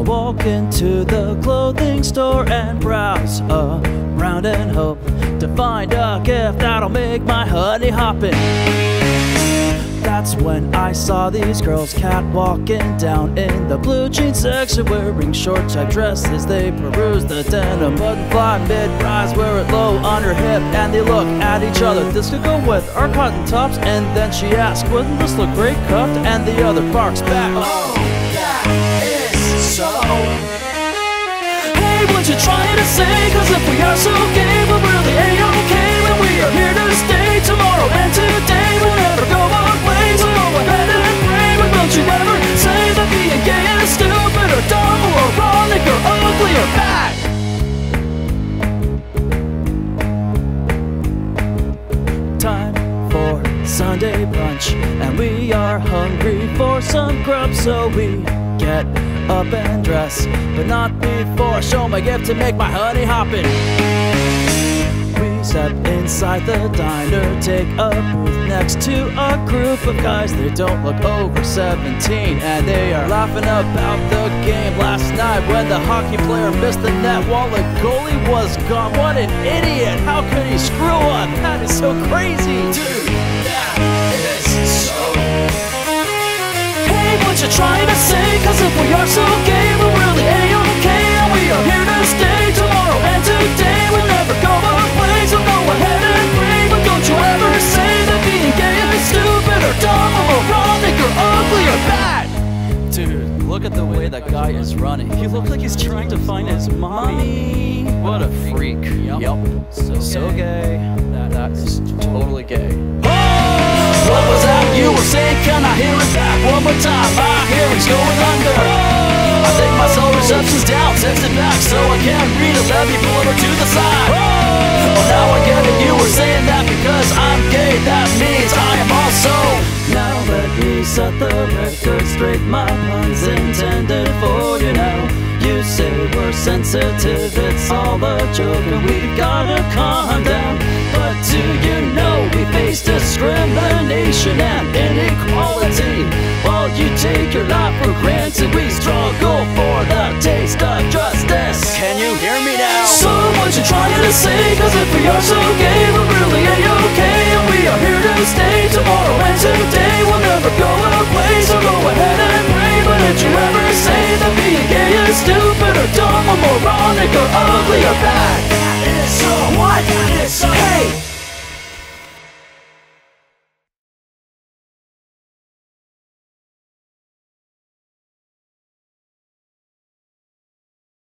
walk into the clothing store and browse around and hope to find a gift that'll make my honey hoppin'. That's when I saw these girls catwalking down in the blue jean section Wearing short type dresses, they peruse the denim Buttonfly mid-rise, wear it low on her hip And they look at each other, this could go with our cotton tops And then she asked, wouldn't this look great cuffed? And the other barks back, Oh, that say? Cause if we are so gay, we're really a-okay When we are here to stay. Tomorrow and today We'll never go ways, so go ahead and pray But don't you ever say that being gay is stupid or dumb or ironic or ugly or bad Time for Sunday brunch And we are hungry for some grub So we get up and dress But not before I Show my gift to make my honey hoppin' We step inside the diner Take a booth next to a group of guys They don't look over 17 And they are laughing about the game last night When the hockey player missed the net While the goalie was gone What an idiot! How could he screw up? That is so crazy! Dude, that guy is running. He looks like he's trying to find his mommy. What a freak. Yup, so, so gay. that, that is totally gay. What was that you were saying? Can I hear it back one more time? My hearing's going under. I think my cell reception's down, text it back so I can't read it. Let me pull over to the record straight. My pun's intended for you now. You say we're sensitive, it's all a joke, and we've gotta calm down. But do you know we face discrimination and inequality? While you take your life for granted, we struggle for the taste of justice. Can you hear me now? So what you trying to say? Cause if we are so gay, I'm moronic or ugly or bad.